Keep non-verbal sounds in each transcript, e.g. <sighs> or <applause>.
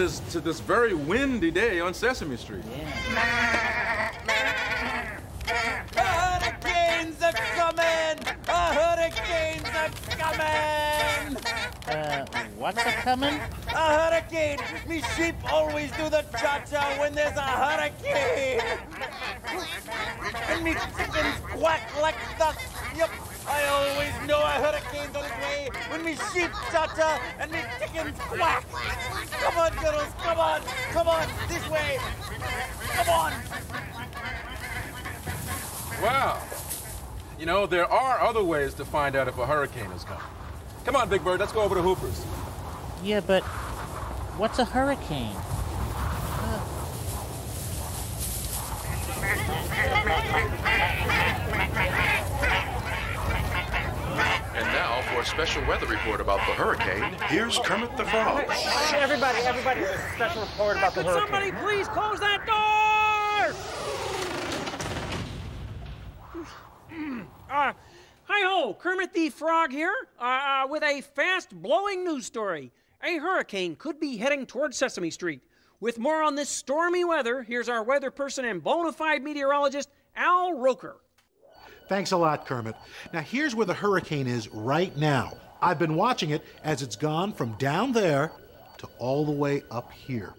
this, to this very windy day on Sesame Street. Yeah. Hurricanes are coming! A hurricanes are coming! Uh, what's a coming? A hurricane! Me sheep always do the cha-cha when there's a hurricane! And me chickens quack like ducks! Yep, I always know a hurricane's on its way when me sheep cha-cha and me chickens quack! Come on, come on! Come on, this way! Come on! Wow. You know, there are other ways to find out if a hurricane is coming. Come on, Big Bird, let's go over to Hooper's. Yeah, but what's a hurricane? And <laughs> now, for a special weather report about the hurricane, here's Kermit the Frog. Everybody, everybody, there's a special report about the Could hurricane. somebody please close that door? Uh, hi ho, Kermit the Frog here, uh, uh, with a fast blowing news story. A hurricane could be heading towards Sesame Street. With more on this stormy weather, here's our weather person and bona fide meteorologist, Al Roker. Thanks a lot, Kermit. Now, here's where the hurricane is right now. I've been watching it as it's gone from down there to all the way up here.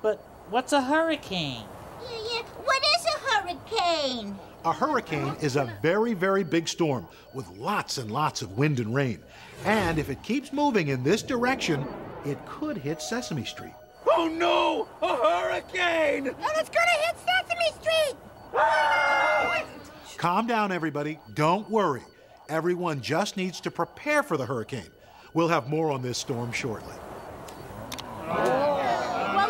But what's a hurricane? Yeah, yeah. What is a hurricane? A hurricane is a very, very big storm with lots and lots of wind and rain. And if it keeps moving in this direction, it could hit Sesame Street. Oh no! A hurricane! And it's gonna hit Sesame Street! Ah! Calm down, everybody. Don't worry. Everyone just needs to prepare for the hurricane. We'll have more on this storm shortly. Well,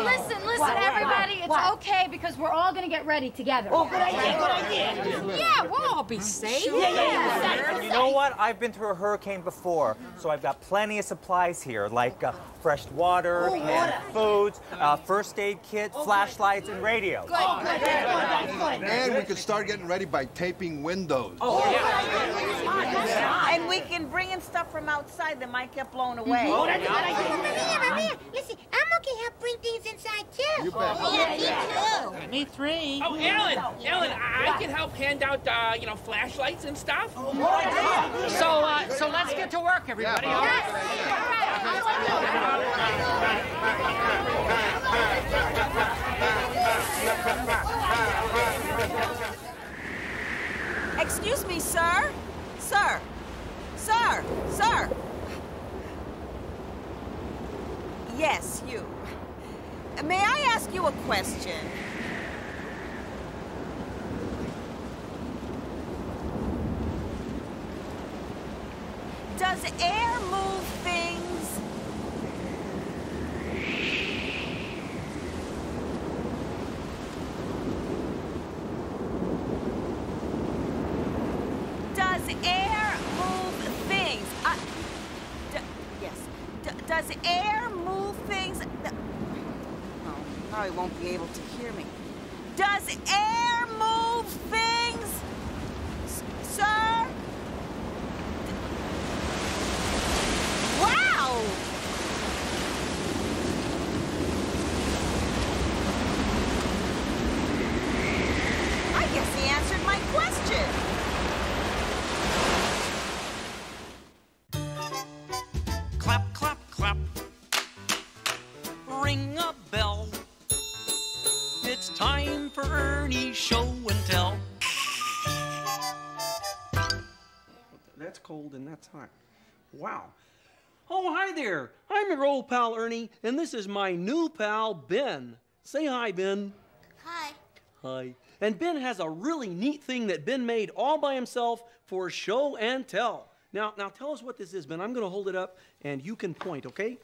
listen, listen, everybody. It's okay because we're all gonna get ready together. Oh, good idea, good idea. Yeah, we'll all be safe. Yeah, yeah, yeah. You know what? I've been through a hurricane before, so I've got plenty of supplies here, like uh, fresh water, Oh, canned foods, uh, first aid kit, flashlights, and radio. And we could start getting ready by taping windows. Oh yeah. And we can bring in stuff from outside that might get blown away. Oh, that's a good idea. Mama, Mama, listen, Elmo bring things inside too. You bet. Yeah, me too. Me three. Oh, Ellen, Ellen, I can help hand out, uh, you know, flashlights and stuff. So, uh, so let's get to work, everybody. all right? Excuse me, sir? Sir? Sir? Sir? Yes, you. May I ask you a question? Does air move cold and that's hot. Wow. Oh, hi there. I'm your old pal Ernie, and this is my new pal Ben. Say hi, Ben. Hi. Hi. And Ben has a really neat thing that Ben made all by himself for show and tell. Now, now tell us what this is, Ben. I'm going to hold it up and you can point, okay?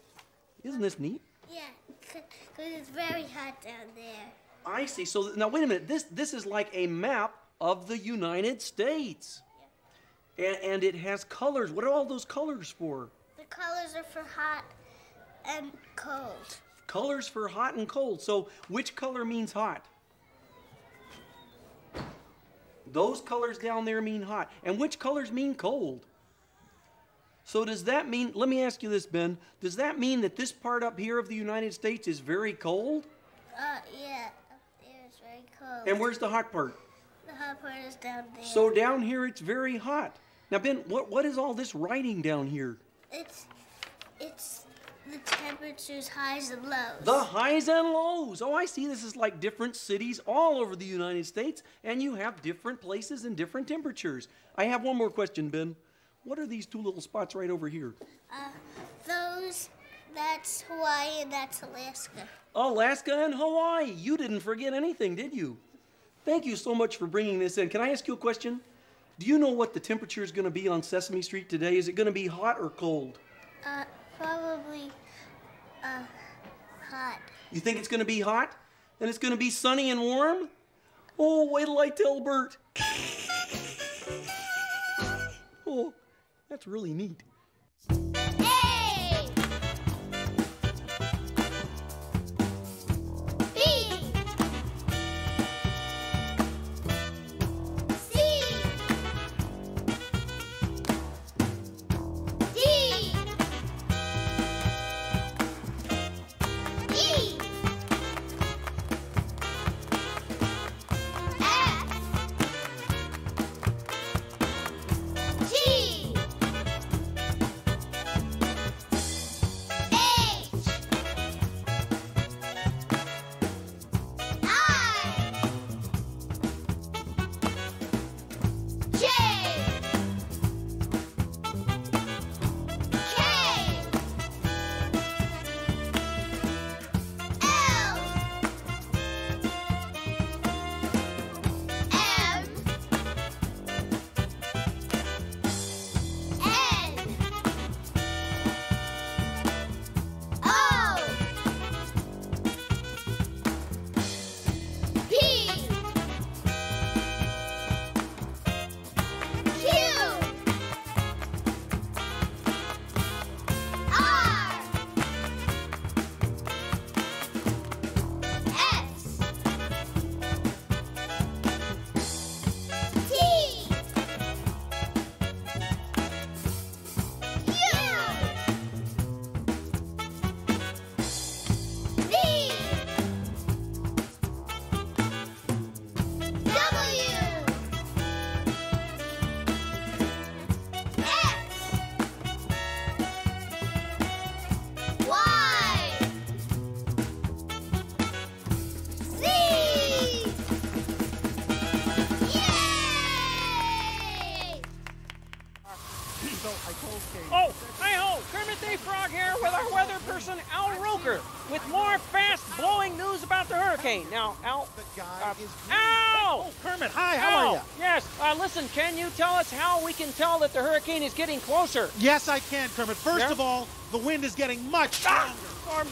Isn't this neat? Yeah, because it's very hot down there. I see. So now wait a minute. This this is like a map of the United States. And, and it has colors. What are all those colors for? The colors are for hot and cold. Colors for hot and cold. So which color means hot? Those colors down there mean hot. And which colors mean cold? So does that mean, let me ask you this, Ben, does that mean that this part up here of the United States is very cold? Uh, yeah. Up there it's very cold. And where's the hot part? The hot part is down there. So down here it's very hot. Now, Ben, what, what is all this writing down here? It's it's the temperatures, highs and lows. The highs and lows. Oh, I see. This is like different cities all over the United States, and you have different places and different temperatures. I have one more question, Ben. What are these two little spots right over here? Uh, those, that's Hawaii and that's Alaska. Alaska and Hawaii. You didn't forget anything, did you? Thank you so much for bringing this in. Can I ask you a question? Do you know what the temperature is going to be on Sesame Street today? Is it going to be hot or cold? Uh, probably, uh, hot. You think it's going to be hot? And it's going to be sunny and warm? Oh, wait till I tell Bert. <laughs> oh, that's really neat. The Frog here with our weather person, Al Roker, with more fast blowing news about the hurricane. Now, Al. Uh, Al! Oh, Kermit, hi, how Al, are you? Yes, uh, listen, can you tell us how we can tell that the hurricane is getting closer? Yes, I can, Kermit. First Yeah? of all, the wind is getting much stronger. Storm.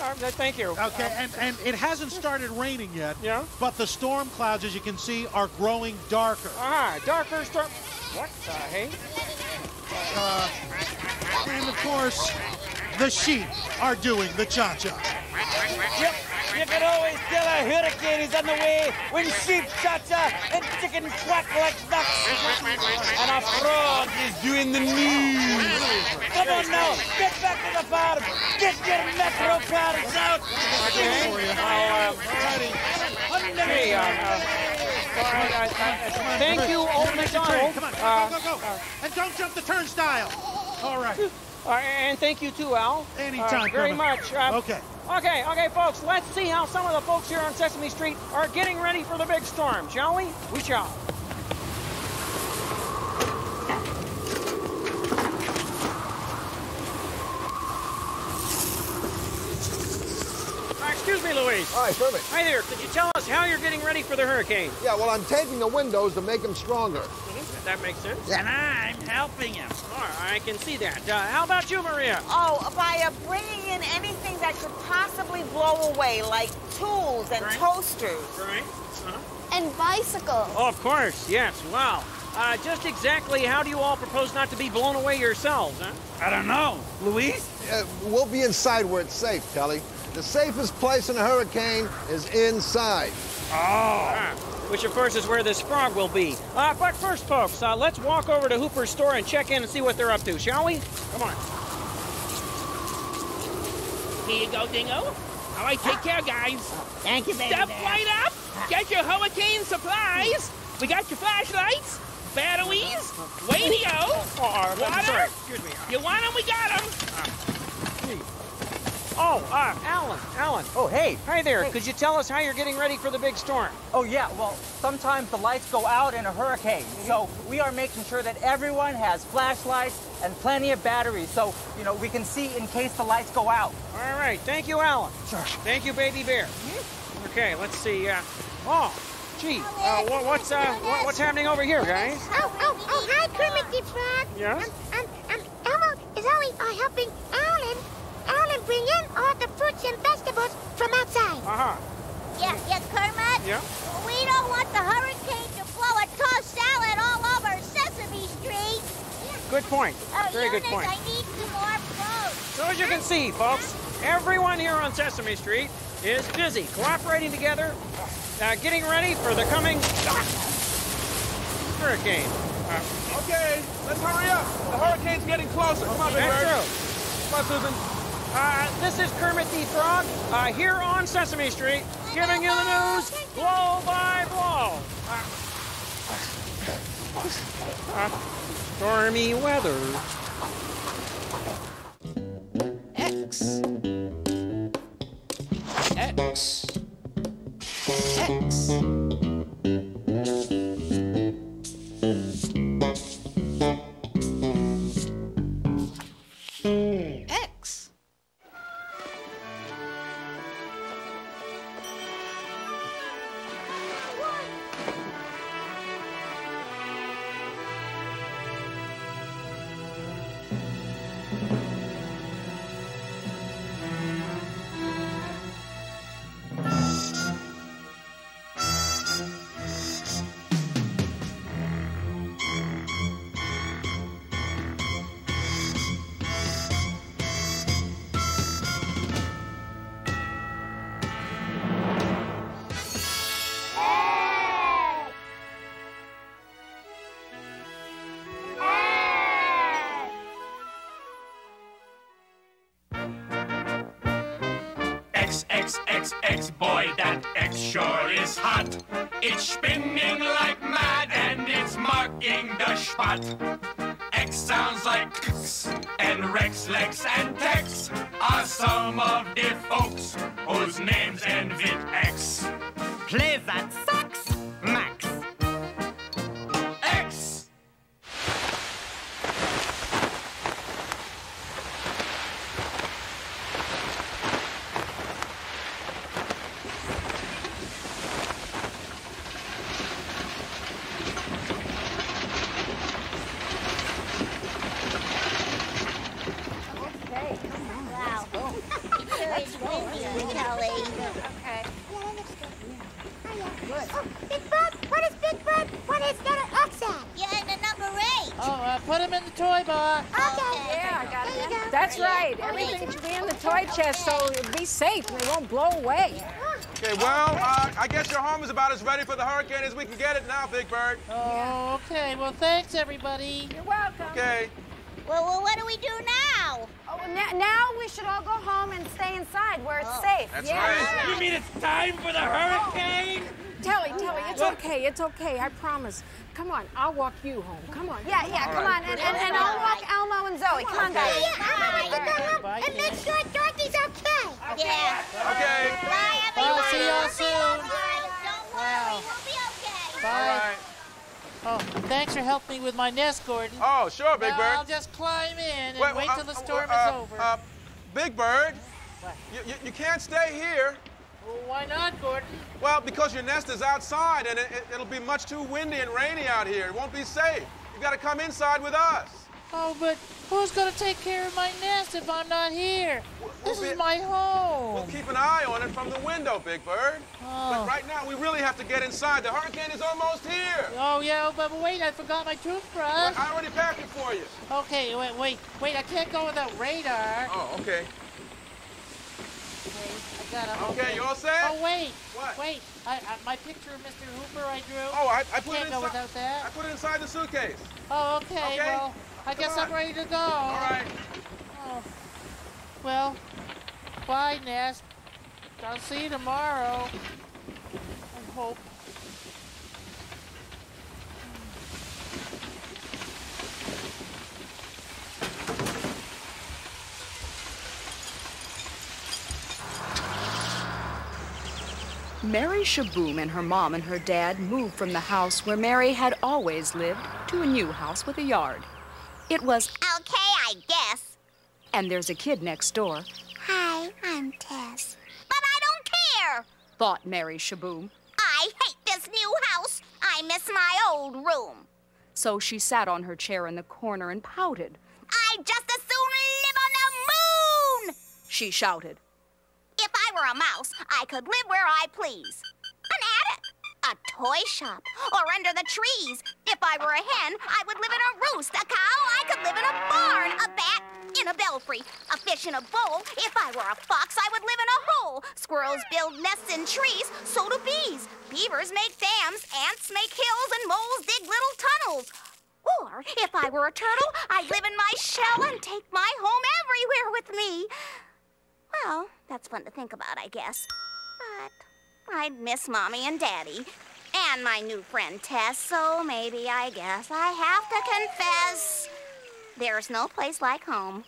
Uh, thank you. Okay, Uh, and, and it hasn't started raining yet. Yeah? But the storm clouds, as you can see, are growing darker. Ah, darker storm. What the hey? Uh, and of course, the sheep are doing the cha-cha. Yep, you can always tell a hurricane is on the way when sheep cha-cha and chickens quack like ducks. And a frog is doing the news. Come on now, get back to the farm. Get your metro cars out. Hey, thank you, Old McDonald. Come on, go, go, go. and don't jump the turnstile. All right. Uh, and thank you too, Al. Anytime, Uh, very Kermit. much. Uh, Okay. Okay, okay, folks. Let's see how some of the folks here on Sesame Street are getting ready for the big storm, shall we? We shall. Uh, excuse me, Luis. Hi, Kermit. Hi there. Could you tell us how you're getting ready for the hurricane? Yeah, well, I'm taping the windows to make them stronger. That makes sense. And I'm helping him. All right, I can see that. Uh, how about you, Maria? Oh, by uh, bringing in anything that could possibly blow away, like tools and Right. toasters. Right. Uh-huh. And bicycles. Oh, of course, yes. Wow. Uh, just exactly how do you all propose not to be blown away yourselves, huh? I don't know. Luis? Uh, we'll be inside where it's safe, Telly. The safest place in a hurricane is inside. Oh. Which, of course, is where this frog will be. Uh, but first, folks, uh, let's walk over to Hooper's store and check in and see what they're up to, shall we? Come on. Here you go, Dingo. All right, take care, guys. Thank you, baby Step bear. right up. Get your hurricane supplies. We got your flashlights, batteries, radio, Oh, water. Sorry. Excuse me. You want them? We got them. Oh, uh, Alan, Alan. Oh, hey. Hi there. Hey. Could you tell us how you're getting ready for the big storm? Oh, yeah, well, sometimes the lights go out in a hurricane. So we are making sure that everyone has flashlights and plenty of batteries so, you know, we can see in case the lights go out. All right. Thank you, Alan. Sure. Thank you, Baby Bear. Okay, let's see. Uh, oh, gee. Uh, what, what's uh, what, what's happening over here, guys? Oh, oh, oh, hi, Kermit the Frog. Yes? Um, um, um, Elmo is always uh, helping Alan, Alan bring in all the fruits and vegetables from outside. Uh-huh. Yeah, yeah, Kermit. Yeah? We don't want the hurricane to blow a tossed salad all over Sesame Street. Good point. Oh, Very good point. I need some more fruit. So as you can see, folks, everyone here on Sesame Street is busy cooperating together, uh, getting ready for the coming hurricane. Uh, Okay, let's hurry up. The hurricane's getting closer. Come on, Big that's Bird. true. Come on, Susan. Uh, this is Kermit the Frog uh, here on Sesame Street, giving you the news blow by blow. Uh, uh, stormy weather. X. X. X. X. X, X, boy, that X sure is hot. It's spinning like mad and it's marking the spot. X sounds like X, and Rex, Lex, and Tex are some of the folks whose names end with X. toy box. Okay. Yeah, I got There you it. go. That's right. Oh. Everything should be in the toy chest so it'll be safe and it won't blow away. Okay, well, uh, I guess your home is about as ready for the hurricane as we can get it now, Big Bird. Oh, okay. Well, thanks, everybody. You're welcome. Okay. Well, well, what do we do now? Oh, now, now we should all go home and stay inside where it's Oh. safe. That's yeah. right. You mean it's time for the hurricane? Telly, Telly, it's okay. It's okay. I promise. Come on, I'll walk you home. Come on. Yeah, yeah, come on. And, and, and I'll walk Elmo and Zoe. Come on, guys. Yeah, I'm gonna get that home Bye, and make sure Dorothy's okay. Yeah. Okay. Bye, everyone. Bye, see y'all soon. Don't worry, Wow. we'll be okay. Bye. Oh, thanks for helping me with my nest, Gordon. Oh, sure, Big now Bird. I'll just climb in and Wait, wait, uh, till the uh, storm uh, is over. Uh, Big Bird, What? you, you, you can't stay here. Well, why not, Gordon? Well, because your nest is outside and it, it, it'll be much too windy and rainy out here. It won't be safe. You've got to come inside with us. Oh, but who's gonna take care of my nest if I'm not here? This we'll is be- my home. We'll keep an eye on it from the window, Big Bird. Oh. But right now, we really have to get inside. The hurricane is almost here. Oh yeah, but wait, I forgot my toothbrush. I already packed it for you. Okay, wait, wait, wait. I can't go without radar. Oh, okay. Okay. Okay, you all set? Oh wait. What? Wait. I, I, my picture of Mr. Hooper I drew. Oh, I, I put Can't it inside. without that. I put it inside the suitcase. Oh, okay. Okay. Well, I Come guess on. I'm ready to go. All right. Oh. Well, bye, Nest. I'll see you tomorrow. I hope. Mary Shaboom and her mom and her dad moved from the house where Mary had always lived to a new house with a yard. It was, Okay, I guess. and there's a kid next door, Hi, I'm Tess. But I don't care. thought Mary Shaboom. I hate this new house. I miss my old room. So she sat on her chair in the corner and pouted. I just as soon live on the moon. She shouted. Were a mouse, I could live where I please. An attic, a toy shop, or under the trees. If I were a hen, I would live in a roost. A cow, I could live in a barn. A bat, in a belfry. A fish in a bowl. If I were a fox, I would live in a hole. Squirrels build nests in trees, so do bees. Beavers make dams, ants make hills, and moles dig little tunnels. Or if I were a turtle, I'd live in my shell and take my home everywhere with me. Well, that's fun to think about, I guess. But I'd miss Mommy and Daddy. And my new friend Tess, so maybe I guess I have to confess there's no place like home.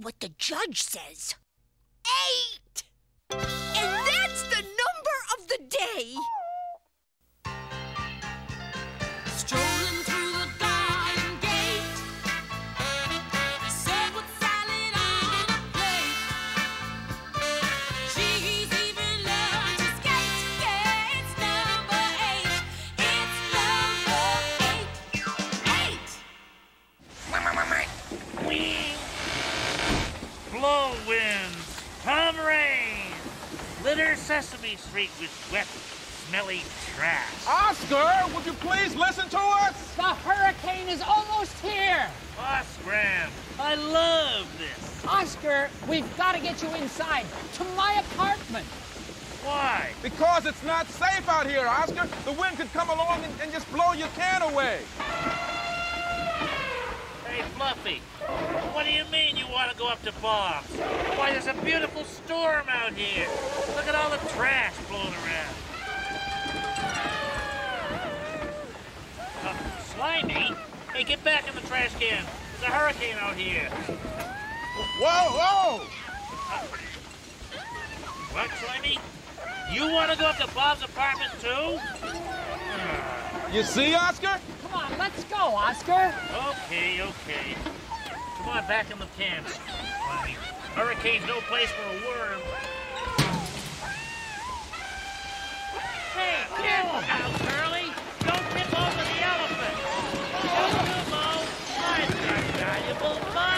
What the judge says. Eight! And that's the number of the day. Litter Sesame Street with wet, smelly trash. Oscar, would you please listen to us? The hurricane is almost here. Osgram, I love this. Oscar, we've got to get you inside to my apartment. Why? Because it's not safe out here, Oscar. The wind could come along and, and just blow your can away. Fluffy, what do you mean you want to go up to Bob's? Why, there's a beautiful storm out here. Look at all the trash blowing around. Uh, Slimy? Hey, get back in the trash can. There's a hurricane out here. Whoa, whoa! What, Slimy? You want to go up to Bob's apartment, too? You see, Oscar? Come on, let's go, Oscar. Okay, okay. Come on, back in the Slimy. Hurricane's no place for a worm. Hey, careful now, Curly! Don't tip over the elephant! Oh! I've got valuable mud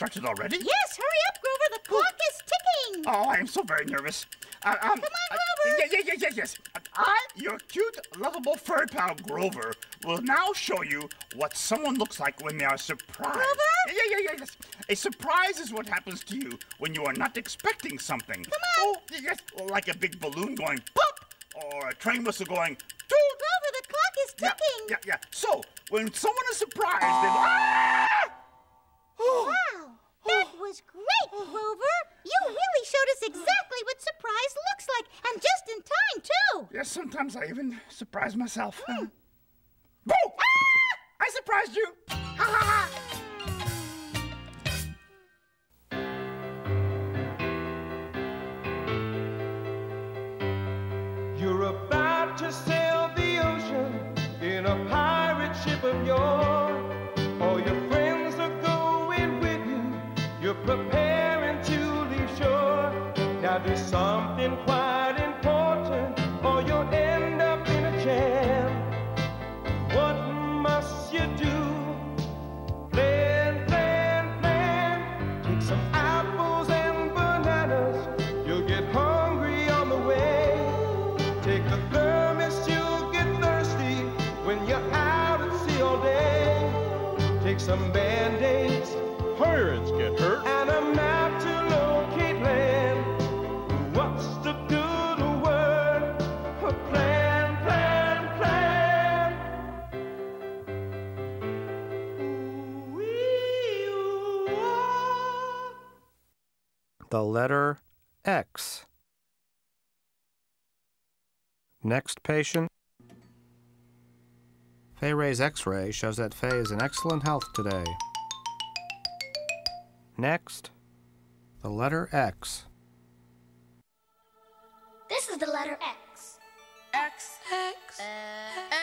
started already? Yes, hurry up, Grover. The clock is ticking. Oh, I am so very nervous. Uh, um, Come on, Grover. yes, yes, yes, yes, yes. I, your cute, lovable furry pal Grover, will now show you what someone looks like when they are surprised. Grover? Yeah, yeah, yeah, yes. A surprise is what happens to you when you are not expecting something. Come on. Oh, yes, like a big balloon going pop, or a train whistle going toot. Grover, the clock is ticking. yeah, yeah. So, when someone is surprised, they go, ah! Wow, that was great, Grover. You really showed us exactly what surprise looks like, and just in time, too. Yes, sometimes I even surprise myself. Hmm. Boo! I surprised you! Ha ha ha! You're about to sail the ocean in a pirate ship of yours. in quite The letter X. Next patient. Fay Ray's x ray shows that Fay is in excellent health today. Next, the letter X. This is the letter X. X. X. X.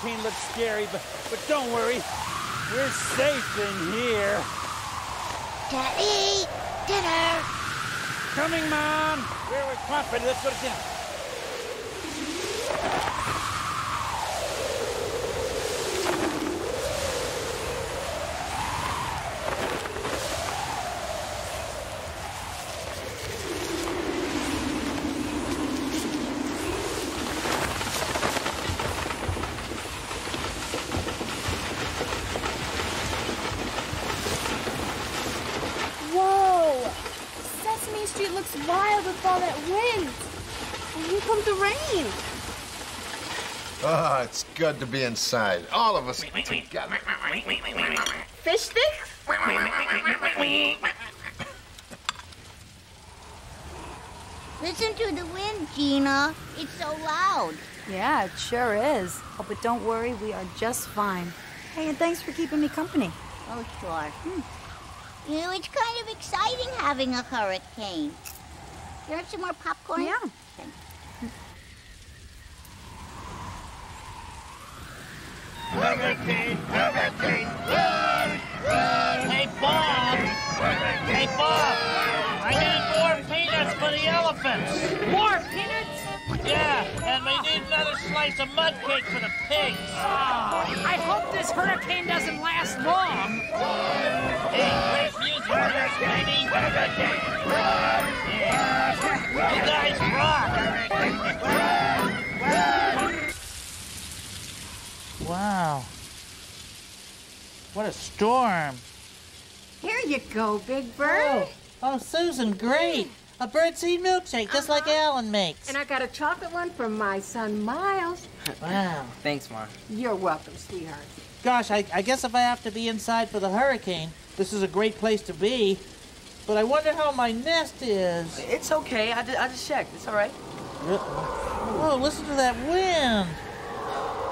14 looks scary, but, but don't worry. We're safe in here. Daddy, dinner. Coming, Mom. We're with Crumpet. Let's go to dinner. Good to be inside. All of us together. Fish sticks? Listen to the wind, Gina. It's so loud. Yeah, it sure is. Oh, but don't worry, we are just fine. Hey, and thanks for keeping me company. Oh, sure. Hmm. You know, it's kind of exciting having a hurricane. You want some more popcorn? Yeah. Hurricane, hurricane, run, run. Hey, Bob. Hey, Bob. I need more peanuts for the elephants. More peanuts? Yeah, and we need another slice of mud cake for the pigs. Oh, I hope this hurricane doesn't last long. Hey, where's music for this, lady? Yeah. You guys rock. Wow. What a storm. Here you go, Big oh. Bird. Oh, oh Susan, great. A birdseed milkshake, just like uh-huh. Alan makes. And I got a chocolate one from my son Miles. Wow. <laughs> Thanks, Mom. You're welcome, sweetheart. Gosh, I, I guess if I have to be inside for the hurricane, this is a great place to be. But I wonder how my nest is. It's okay. I, I just checked. It's all right. Oh, listen to that wind.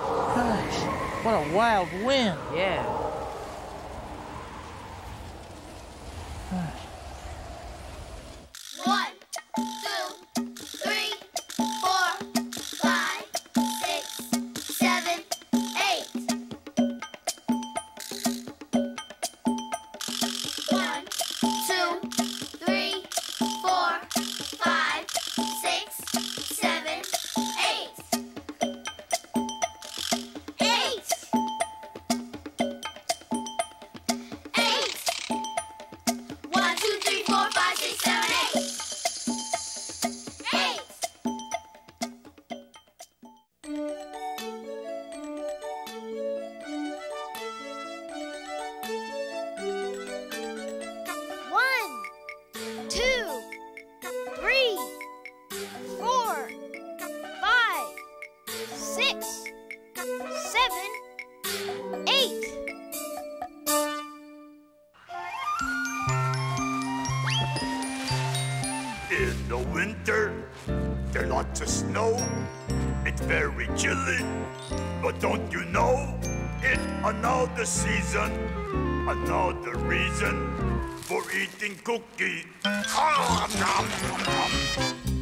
Gosh, what a wild wind. Yeah.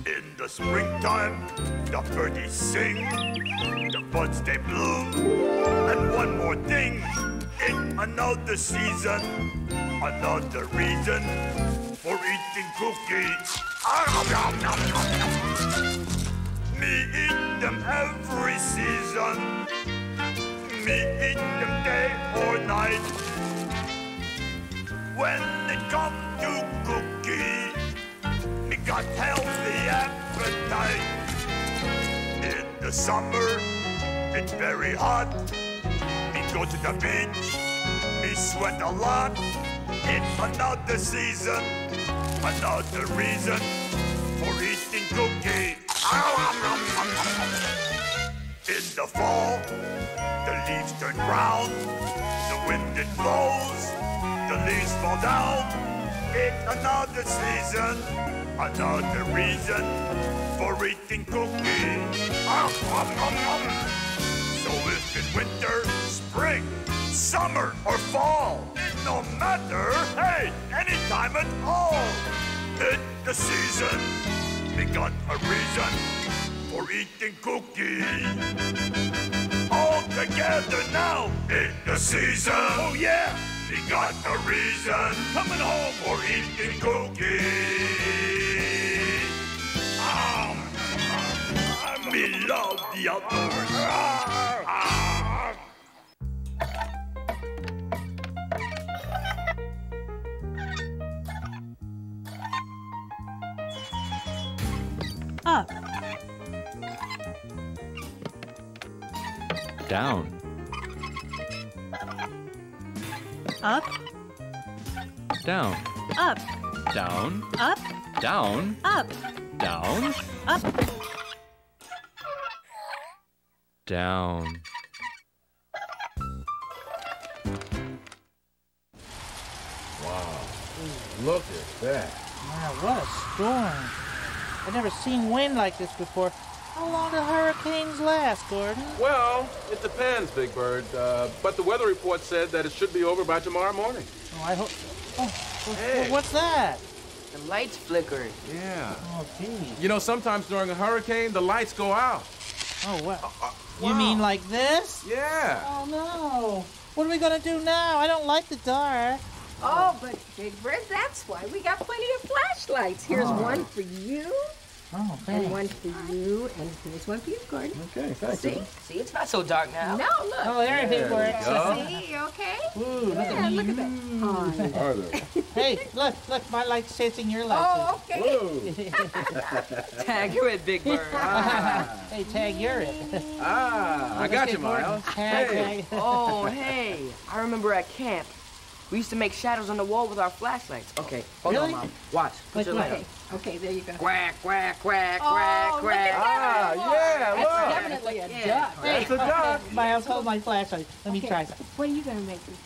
In the springtime, the birdies sing, the buds they bloom, and one more thing. It's another season, another reason for eating cookies. Me eat them every season. Me eat them day or night. When it come to cookies, got healthy appetite. In the summer, it's very hot. Me go to the beach, me sweat a lot. It's another season, another reason for eating cookies. In the fall, the leaves turn brown, the wind it blows, the leaves fall down. It's another season, another reason for eating cookies. So if in winter, spring, summer, or fall, no matter, hey, any time at all, it's the season. We got a reason for eating cookies. All together now in the season. Oh yeah, we got a reason coming home for eating cookies. Me love the outdoors. Ah. Up. Down. Up. Down. Up. Down. Up. Down. Up. Down. Up. Down. Wow. Look at that. Wow, what a storm. I've never seen wind like this before. How long do hurricanes last, Gordon? Well, it depends, Big Bird. Uh, but the weather report said that it should be over by tomorrow morning. Oh, I hope. Oh, Hey. what's that? The lights flickered. Yeah. Oh, gee. You know, sometimes during a hurricane, the lights go out. Oh, what? Uh, uh, you mean like this? Yeah. Oh, no. What are we going to do now? I don't like the dark. Oh, but Big Bird, that's why we got plenty of flashlights. Here's Oh. one for you, Oh, and one for you, and here's one for you, Gordon. Okay, thank See? See, it's not so dark now. No, look. Oh, everything works. See, you okay? Ooh, look yeah, at look at that. Oh, Are there? Hey, look, look, my light's chasing your light. Oh, okay. <laughs> Tag, you're it, Big Bird. <laughs> hey, Tag, you're it. Ah, I got you, Gordon. Miles. Tag, Hey. tag. oh, hey. I remember at camp. We used to make shadows on the wall with our flashlights. Okay, hold Really? on, Mom. Watch. Put Like your light what? up. Okay, okay, there you go. Quack, quack, quack, Oh, quack, look quack. at that. Ah, yeah, That's look. definitely a Yeah. duck. That's a duck. <laughs> Miles, hold my flashlight. Let me try some. What are you gonna make? This?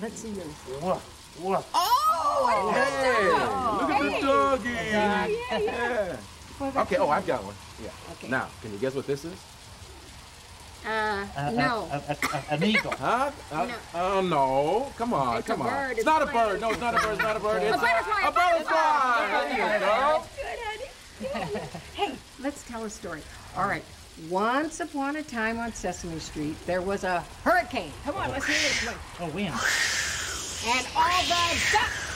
Let's see yours. Woof, woof. Oh, Hey, look at the doggy. Yeah, yeah, Yeah. What Okay, oh, I've got one. Yeah. Okay. Now, can you guess what this is? Uh, <laughs> Uh, no. uh, uh, uh, an eagle. Huh? Uh, No. Oh, no. Come on, It's come on. bird, It's it's not a flying. bird. No, it's not a bird. It's not a bird. It's a butterfly, A a butterfly. There you go. Hey, let's tell a story. All right. Once upon a time on Sesame Street, there was a hurricane. Come on, let's hear this one. Oh, wind. And all the ducks.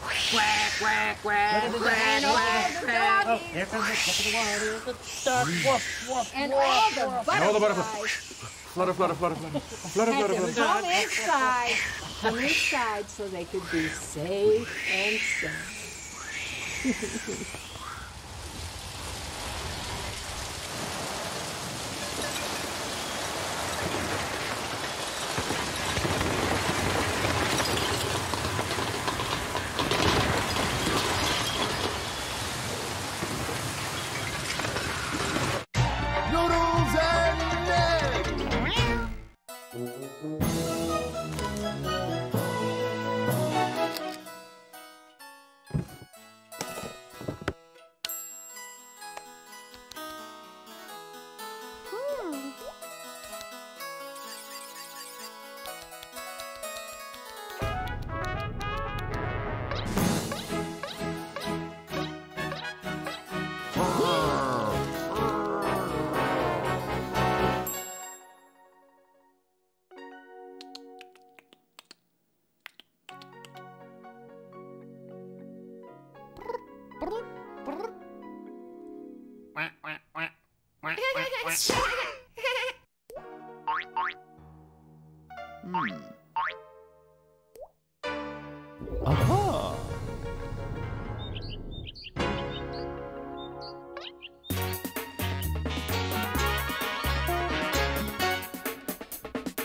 Quack, quack, quack, quack, quack, quack. Oh, doggies. here comes the top of the wall. Here's the duck. Woof, woof, And woof, all the woof. And all the butterflies. butterflies. Flutter, flutter, flutter, flutter. Flutter, had flutter, to flutter. come inside, come inside so they could be safe and sound. <laughs> quack, quack. Aha!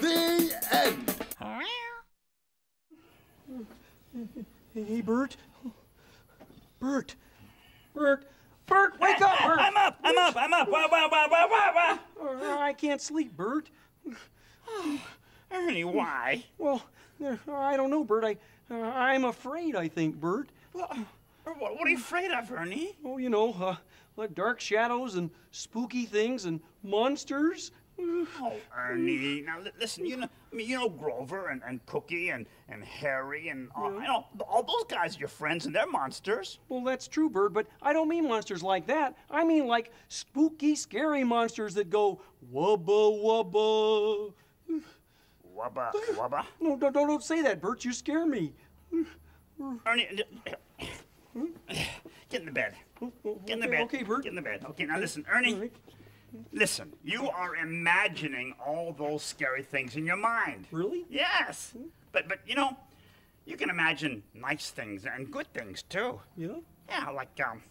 The end. Hey, Bert. Bert. Bert. Bert, wake up, Bert. I'm up. I'm up. I'm up. Wah, wah, wah, wah, wah, wah. Uh, I can't sleep, Bert. <sighs> Ernie, why? Well, uh, I don't know, Bert. I, uh, I'm afraid. I think, Bert. What, what are you afraid of, Ernie? Oh, you know, uh, like dark shadows and spooky things and monsters. Oh, Ernie. Now listen, you know, I mean, you know Grover and, and Cookie and, and Harry and all, you know, all those guys are your friends and they're monsters. Well, that's true, Bert, but I don't mean monsters like that. I mean like spooky, scary monsters that go wubba wubba. Wubba, wubba. No, don't, don't, don't say that, Bert. You scare me. Ernie, get in the bed. Get in the Okay, bed. okay, Bert. Get in the bed. Okay, now listen, Ernie. Listen, you are imagining all those scary things in your mind. Really? Yes. But but you know, you can imagine nice things and good things too. Yeah? Yeah, like um.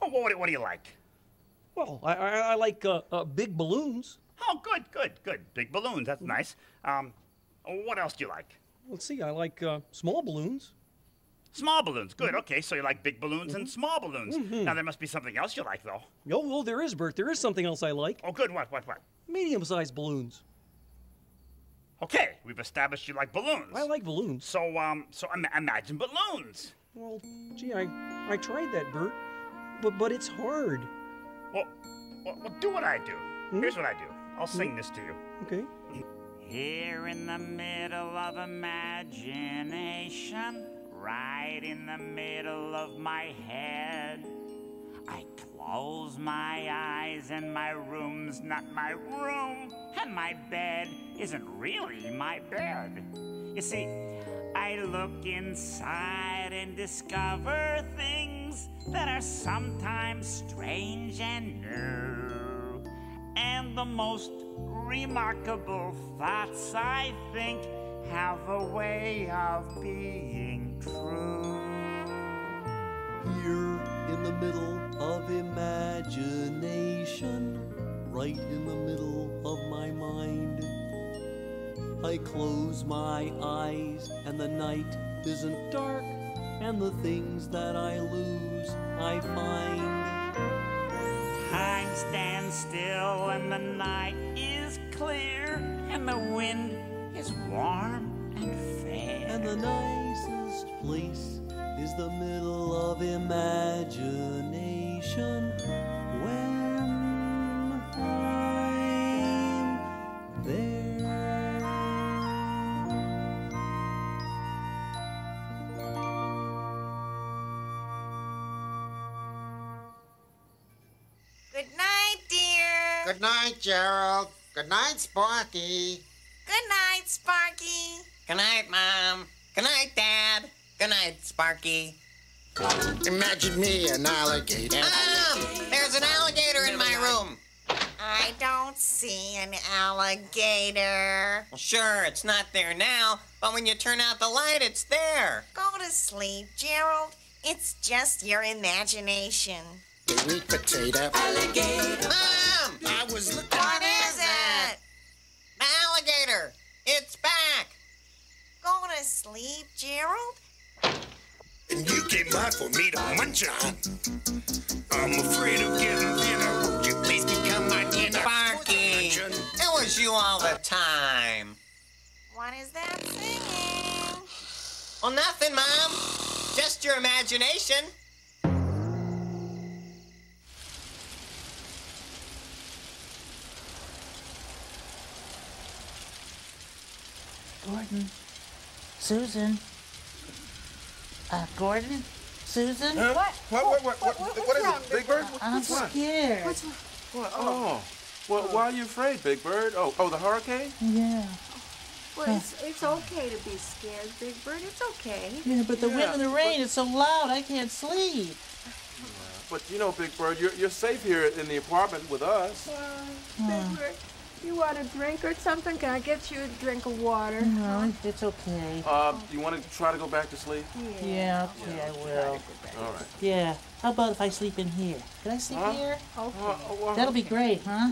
Well, what, what do you like? Well, I, I, I like uh, uh, big balloons. Oh, good, good, good. Big balloons. That's nice. Um, what else do you like? Let's see, I like uh, small balloons. Small balloons. Good. Okay, so you like big balloons and small balloons. Mhm. Now there must be something else you like, though. Oh, well, there is, Bert. There is something else I like. Oh, good. What? What? What? Medium sized balloons. Okay, we've established you like balloons. I like balloons. So um, so Im- imagine balloons. Well, gee, I, I tried that, Bert. But, but it's hard. Well, well, well, do what I do. Here's what I do. I'll sing this to you. Okay. Here in the middle of imagination, right in the middle of my head, I close my eyes and my room's not my room, and my bed isn't really my bed. You see, I look inside and discover things that are sometimes strange and new. And the most remarkable thoughts, I think, have a way of being true. Here in the middle of imagination, right in the middle of my mind. I close my eyes and the night isn't dark, and the things that I lose I find. Time stands still and the night is clear and the wind is warm and fair. And the nicest place is the middle of imagination when I'm there. Good night, dear. Good night, Gerald. Good night, Sparky. Good night, Sparky. Good night, Mom. Good night, Dad. Good night, Sparky. Imagine me an alligator. Mom! There's an alligator in my room. I don't see an alligator. Well, sure, it's not there now, but when you turn out the light, it's there. Go to sleep, Gerald. It's just your imagination. Sweet potato. Alligator. Mom! I was looking. What is? The alligator. It's back. Go to sleep, Gerald. And you came by for me to munch on. I'm afraid of getting thinner. Won't you please become my dinner? Sparky. It was you all the time. What is that singing? Well, nothing, Mom. Just your imagination. Gordon. Susan. Uh, Gordon? Susan? Huh? What? What? What? What? What, what is it, Big Bird? What- I'm what's wrong? scared. What? Oh. Well, why are you afraid, Big Bird? Oh, oh, the hurricane? Yeah. Well, it's, it's okay to be scared, Big Bird. It's okay. Yeah, but the wind and the rain is so loud I can't sleep. But you know, Big Bird, you're, you're safe here in the apartment with us. Big Bird, you want a drink or something? Can I get you a drink of water? No, it's okay. Uh, you want to try to go back to sleep? Yeah, okay, I will. All right. Yeah. How about if I sleep in here? Can I sleep Huh? here? Okay. That'll be great, huh?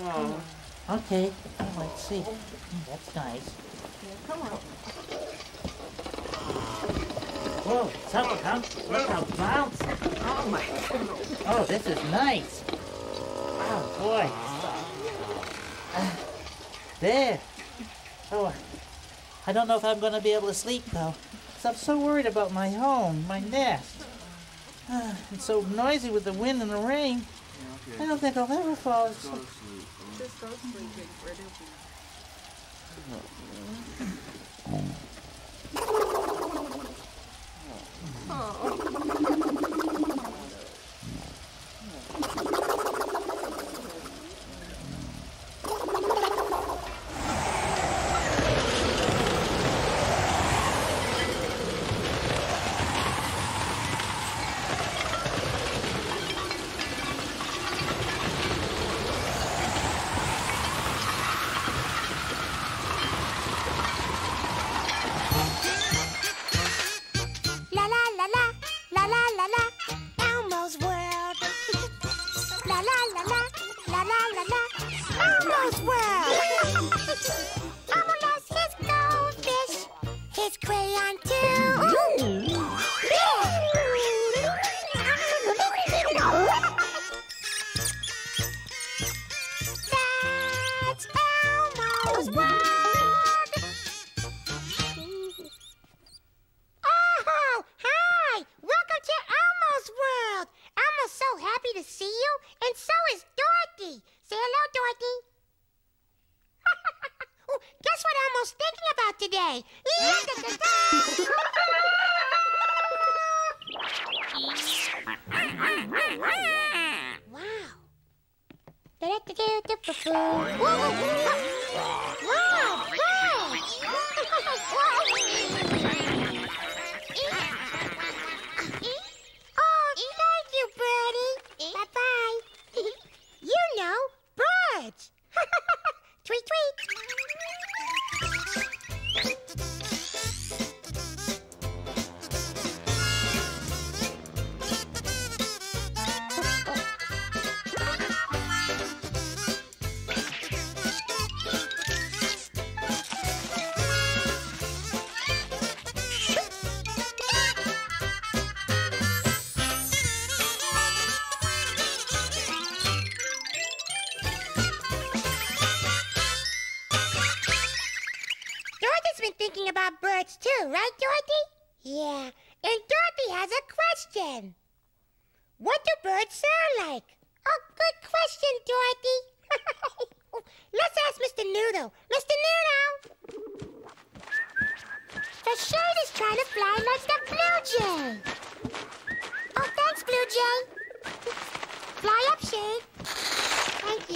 Oh. Okay. Oh, let's see. Mm, That's nice. Yeah, Come on. Whoa, something, huh? Look how bouncy. Oh, my goodness. Oh, this is nice. Oh, boy. Uh, <sighs> there. Oh, I don't know if I'm going to be able to sleep, though. 'cause I'm so worried about my home, my nest. Uh, <sighs> it's so noisy with the wind and the rain. I don't think I'll ever fall asleep. Just go sleep, Big Bird. It'll be La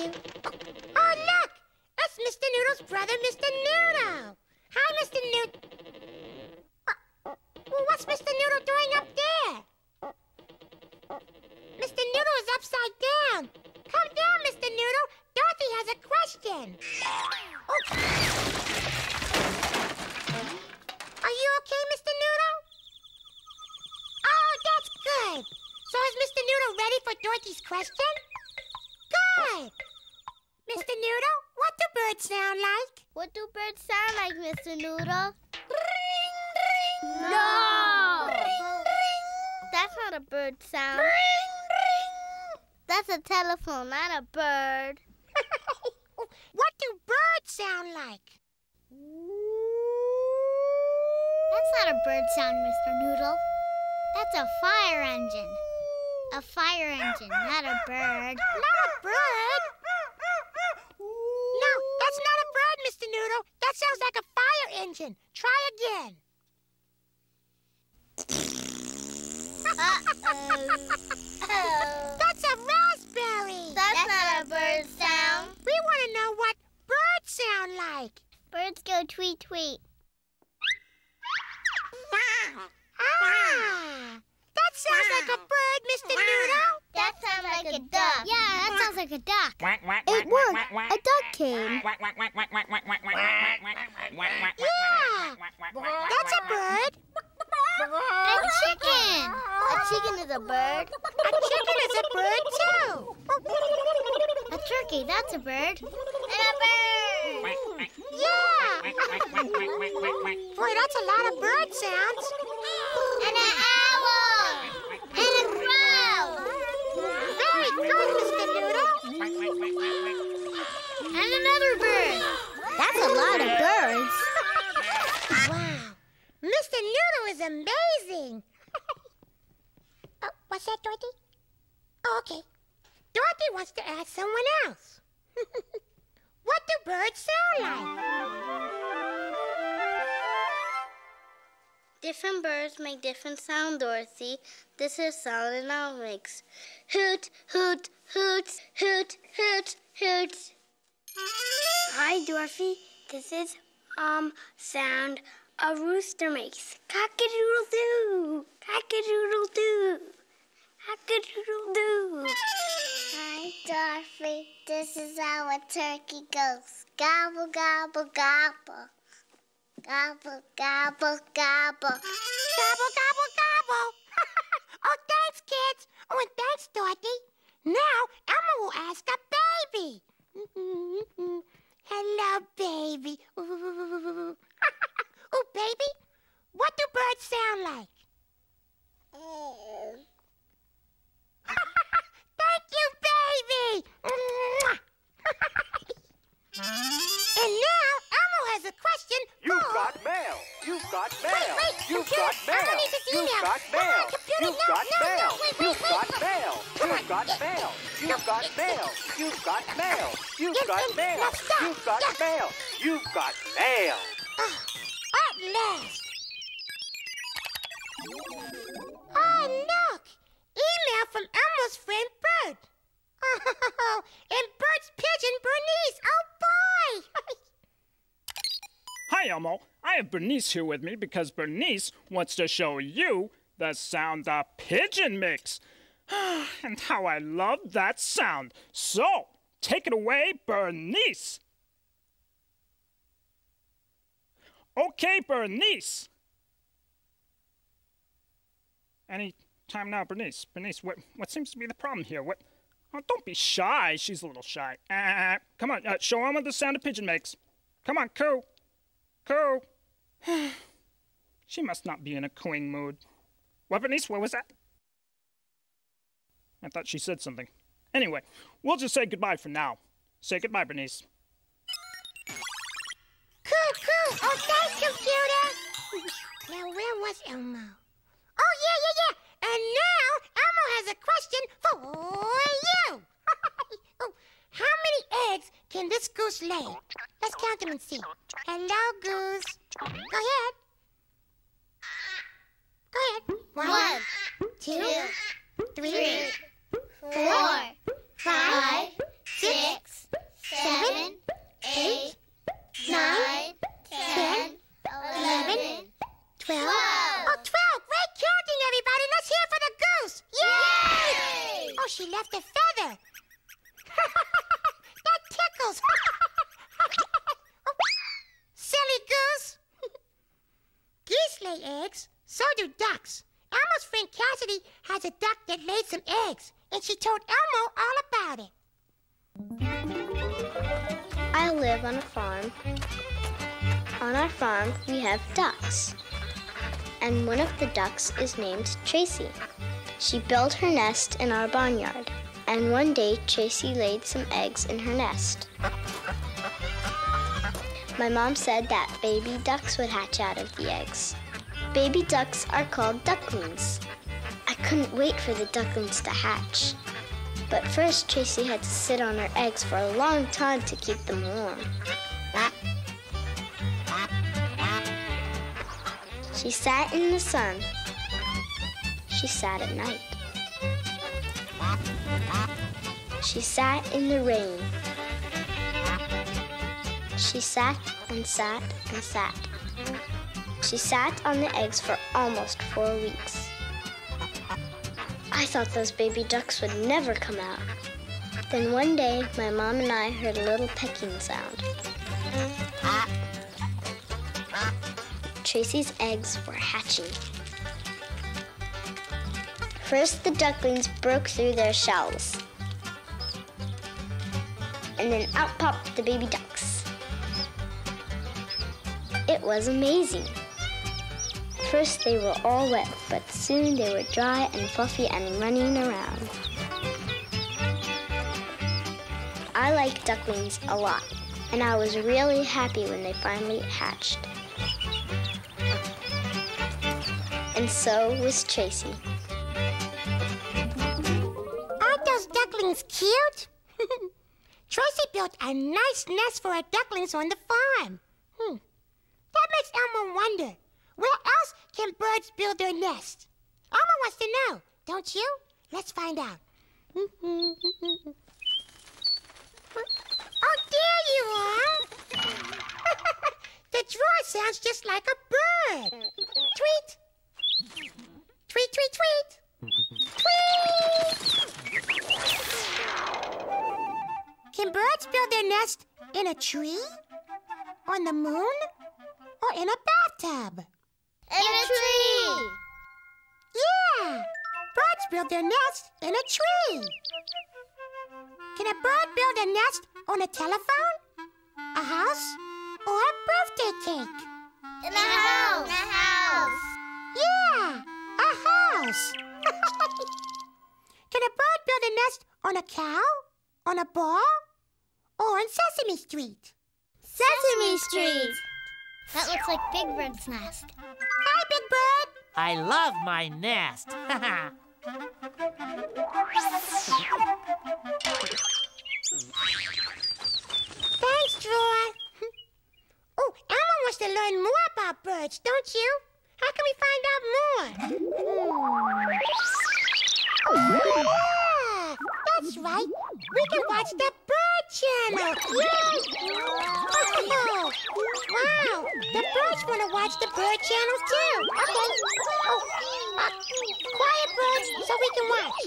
you. Oh, look! That's Mr. Noodle's brother, Mr. Noodle. Hi, Mr. Noodle. Uh, well, what's Mr. Noodle doing up there? Mr. Noodle is upside down. Come down, Mr. Noodle. Dorothy has a question. Oh. Are you okay, Mr. Noodle? Oh, that's good. So is Mr. Noodle ready for Dorothy's question? Birds sound like? What do birds sound like, Mr. Noodle? Ring, ring. No! Ring, ring. That's not a bird sound. Ring, ring. That's a telephone, not a bird. <laughs> What do birds sound like? That's not a bird sound, Mr. Noodle. That's a fire engine. A fire engine, not a bird. Not a bird? No, that's not a bird, Mr. Noodle. That sounds like a fire engine. Try again. That's a raspberry. That's not a bird sound. We want to know what birds sound like. Birds go tweet tweet. Ah, that sounds like a bird, Mr. Noodle. That sounds like a duck. Yeah, that sounds like a duck. It would. A duck came. Yeah, that's a bird. A chicken. A chicken is a bird. A chicken is a bird too. A turkey, that's a bird. And a bird. Yeah. Boy, that's a lot of bird sounds. And an owl. And a crow. Very good, Mr. Noodle. And another bird. That's a lot of birds. Wow, Mr. Noodle is amazing. <laughs> oh, what's that, Dorothy? Oh, okay. Dorothy wants to ask someone else. <laughs> what do birds sound like? Different birds make different sound, Dorothy. This is sound mix. Hoot, hoot, hoot, hoot, hoot, hoot. Hi, Dorothy. This is um sound a rooster makes. Cock-a-doodle-doo, cock-a-doodle-doo, cock-a-doodle-doo. Hi, Dorothy. This is how a turkey goes. Gobble, gobble, gobble. Gobble, gobble, gobble. Gobble, gobble, gobble. <laughs> oh, thanks, kids. Oh, and thanks, Dorothy. Now, Elmo will ask a baby. Hello, baby. <laughs> oh, baby, what do birds sound like? <laughs> Thank you, baby. <laughs> and now, Elmo has a question You've for... got mail. You've got mail. Wait, wait, You've computer, got mail. Elmo needs his You've email. got Come on, mail. computer, You've no, got no, mail. no, wait, wait, You've got wait. mail. Come You've got mail. You've got mail. You've got mail. You've got mail. You've got mail. You've got mail. At last. Ah, oh, look! Email from Elmo's friend Bert. Oh, <laughs> and Bert's pigeon Bernice. Oh! Hi, Elmo. I have Bernice here with me because Bernice wants to show you the sound the pigeon makes. <sighs> and how I love that sound. So, take it away, Bernice. Okay, Bernice. Any time now, Bernice. Bernice, what, what seems to be the problem here? What? Oh, don't be shy. She's a little shy. Uh, come on, uh, show on what the sound a pigeon makes. Come on, coo. Coo. <sighs> she must not be in a cooing mood. What, Bernice? What was that? I thought she said something. Anyway, we'll just say goodbye for now. Say goodbye, Bernice. Cool, cool. Oh, thanks, computer. Now, where was Elmo? Oh, yeah, yeah, yeah. And now Elmo has a question for you. <laughs> oh, how many eggs can this goose lay? Let's count them and see. Hello, goose. Go ahead. Go ahead. One, two, three, three, four, five, six, seven, eight, nine, ten, eleven, twelve. Oh, twelve. Great counting, everybody. Let's hear for the goose. Yay! Oh, she left a feather. <laughs> Silly goose. Geese lay eggs. So do ducks. Elmo's friend Cassidy has a duck that laid some eggs, and she told Elmo all about it. I live on a farm. On our farm, we have ducks. And one of the ducks is named Tracy. She built her nest in our barnyard. And one day, Tracy laid some eggs in her nest. My mom said that baby ducks would hatch out of the eggs. Baby ducks are called ducklings. I couldn't wait for the ducklings to hatch. But first, Tracy had to sit on her eggs for a long time to keep them warm. She sat in the sun. She sat at night. She sat in the rain. She sat and sat and sat. She sat on the eggs for almost four weeks. I thought those baby ducks would never come out. Then one day, my mom and I heard a little pecking sound. Tracy's eggs were hatching. First, the ducklings broke through their shells. And then out popped the baby ducks. It was amazing. First, they were all wet, but soon they were dry and fluffy and running around. I like ducklings a lot, and I was really happy when they finally hatched. And so was Tracy. Aren't those ducklings cute? <laughs> Tracy built a nice nest for her ducklings on the farm. Hmm. That makes Elmo wonder, where else can birds build their nest? Elmo wants to know, don't you? Let's find out. <laughs> oh, there you are. <laughs> the drawer sounds just like a bird. Tweet. Tweet, tweet, tweet. Tweet! Can birds build their nest in a tree? On the moon? Or in a bathtub? In a tree! Yeah! Birds build their nest in a tree. Can a bird build a nest on a telephone? A house? Or a birthday cake? In a house! In a house! Yeah! A house! <laughs> Can a bird build a nest on a cow? On a ball? Or on Sesame Street? Sesame Street! That looks like Big Bird's nest. Hi, Big Bird! I love my nest. <laughs> Thanks, Drawer. <laughs> oh, Elmo wants to learn more about birds, don't you? How can we find out more? Hmm. <laughs> Yeah, that's right. We can watch the Bird Channel. Yay! Oh, wow, the birds want to watch the Bird Channel too. Okay. Oh, uh, quiet birds so we can watch.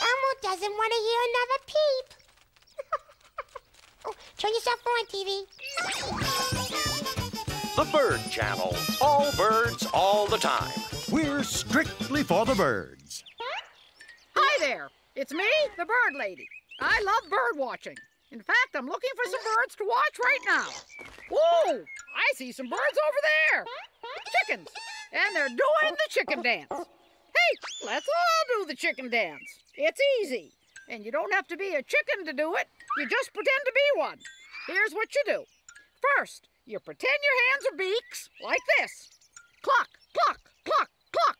Elmo doesn't want to hear another peep. <laughs> oh, turn yourself on, TV. The Bird Channel. All birds, all the time. We're strictly for the birds. Hi there. It's me, the bird lady. I love bird watching. In fact, I'm looking for some birds to watch right now. Whoa! I see some birds over there. Chickens. And they're doing the chicken dance. Hey, let's all do the chicken dance. It's easy. And you don't have to be a chicken to do it. You just pretend to be one. Here's what you do. First, you pretend your hands are beaks, like this. Cluck, cluck, cluck, cluck.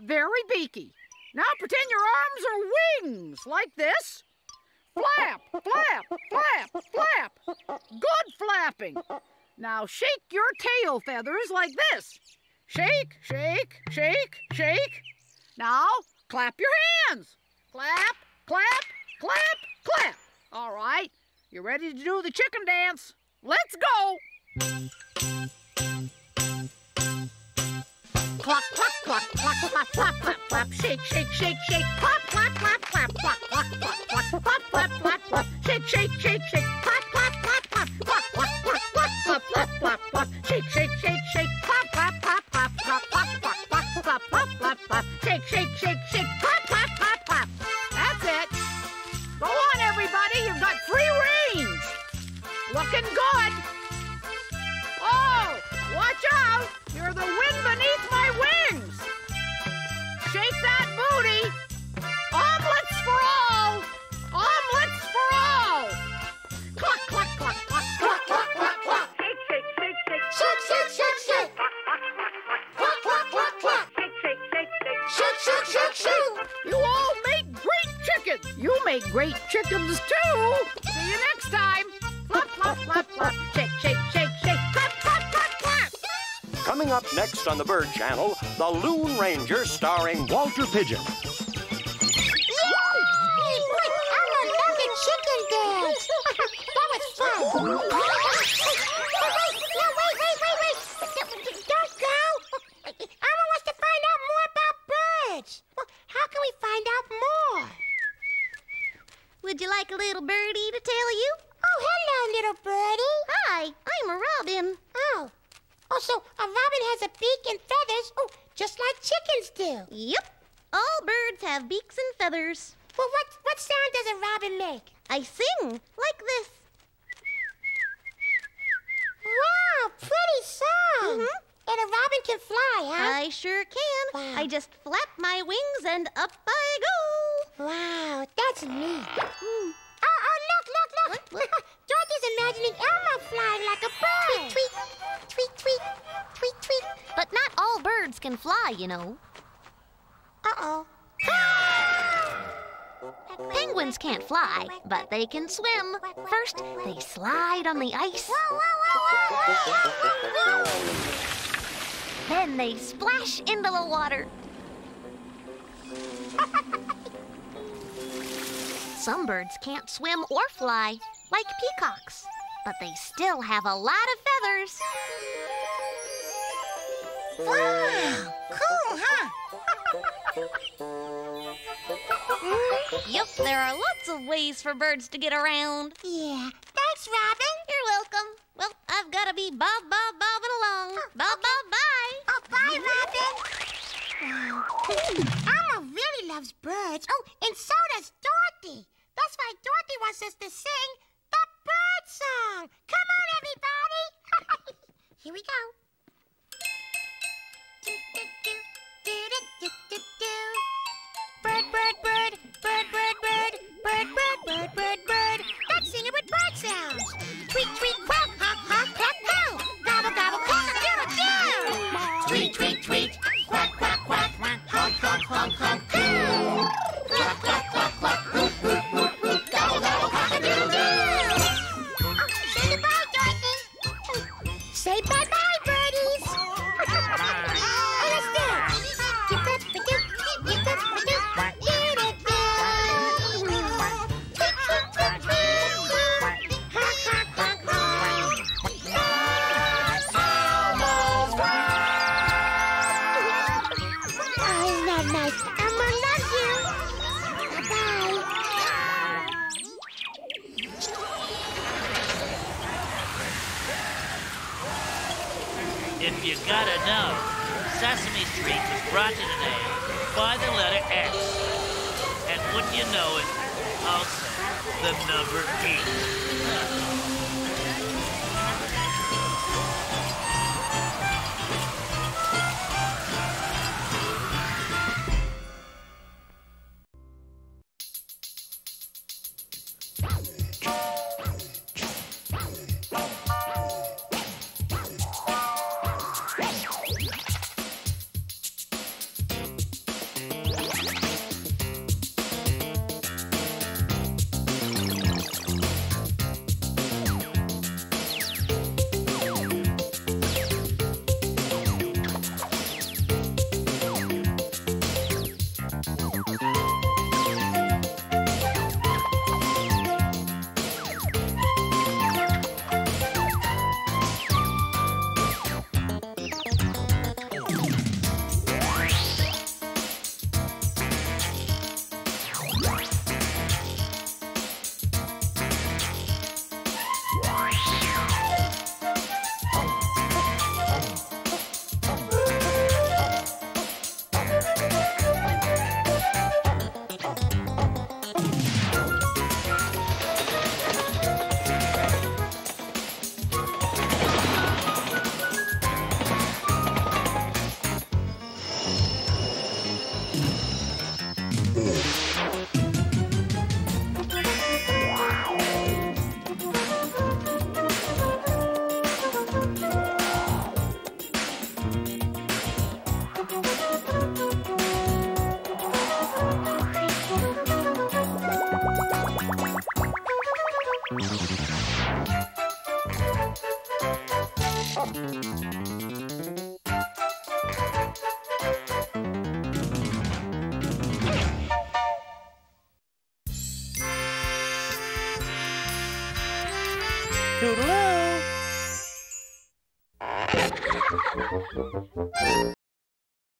Very beaky. Now pretend your arms are wings, like this. Flap, flap, flap, flap. Good flapping. Now shake your tail feathers like this. Shake, shake, shake, shake. Now clap your hands. Clap, clap, clap, clap. All right, you ready to do the chicken dance? Let's go. Cluck, cluck, cluck, cluck, clap, clap, clap, clap, shake, shake, shake, shake, clap, clap, clap, clap, clap, clap, clap, clap, clap, clap, clap, shake, shake, shake, shake, clap, clap, clap, clap, clap, clap, clap, clap, clap, clap, clap, shake, shake, shake, shake, clap, clap, clap, clap, clap, clap, clap, clap, clap, clap, clap, clap, shake, shake, shake, shake, clap, clap, clap, clap. That's it. Go on, everybody. You've got free range. Looking good. Oh, watch out! You're the wind beneath my wings! Shake that booty! Omelets for all! Omelets for all! Cluck, cluck, cluck, cluck, cluck, cluck, cluck, cluck! Shake, shake, shake, shake! Shake, shake, shake, shake. Cluck, cluck, cluck, cluck. Shake, shake, shake, shake! Shake, shake, shake, shake. You all make great chickens! You make great chickens too! See you next time! Flop, flop, flop, flop! Shake, shake, shake, shake! Clap, clap, clap, clap! Coming up next on the Bird Channel, The Loon Ranger starring Walter Pigeon. They can swim. First, they slide on the ice. Then they splash into the water. Some birds can't swim or fly, like peacocks, but they still have a lot of feathers. Wow, cool, huh? <laughs> Mm, yep, there are lots of ways for birds to get around. Yeah. Thanks, Robin. You're welcome. Well, I've got to be bob, bob, bobbing along. Oh, bob, bob, bye. Oh, bye, Robin. Elmo really loves birds. Oh, and so does Dorothy. That's why Dorothy wants us to sing the bird song. Come on, everybody. <laughs> Here we go. Bird, bird, bird, bird, bird, bird, bird, bird, bird, bird, bird. Let's sing it with bird sounds. Tweet, tweet, quack, honk, honk, quack, no. Gobble, gobble, cock a doodle doo. Tweet, tweet, tweet, quack, quack, quack, honk, honk, honk, honk, coo. brought to you today by the letter X. And wouldn't you know it, also the number 8.